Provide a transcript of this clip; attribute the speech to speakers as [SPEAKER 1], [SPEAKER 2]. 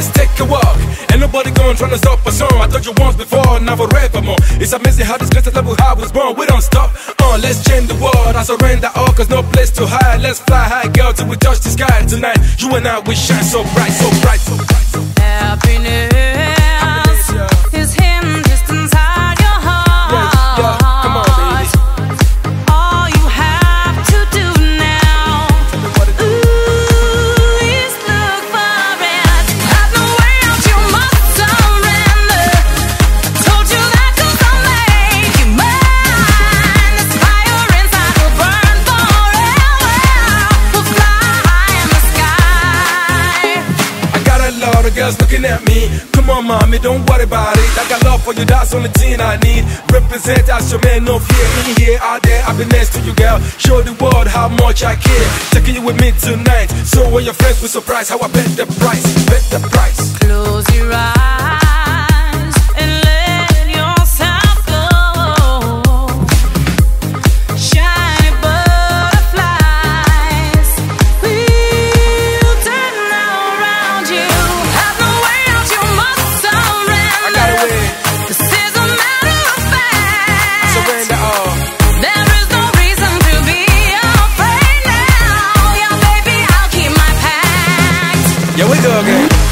[SPEAKER 1] let's take a walk. Ain't nobody going trying to stop us on. I told you once before, now forevermore. It's amazing how this greatest level high was born. We don't stop. Uh, let's change the world. I surrender all, cause no place to hide. Let's fly high, girl, till we touch the sky tonight. You and I, we shine so bright, so bright, so bright. So bright.
[SPEAKER 2] Happiness.
[SPEAKER 1] Girls looking at me. Come on, mommy, don't worry about it. I got love for you, that's only thing I need. Represent as your man, no fear. Here, out there, I've been next to you, girl. Show the world how much I care. Taking you with me tonight. So when your friends will surprise how I bet the price, bet the price.
[SPEAKER 2] Close. Here we go again.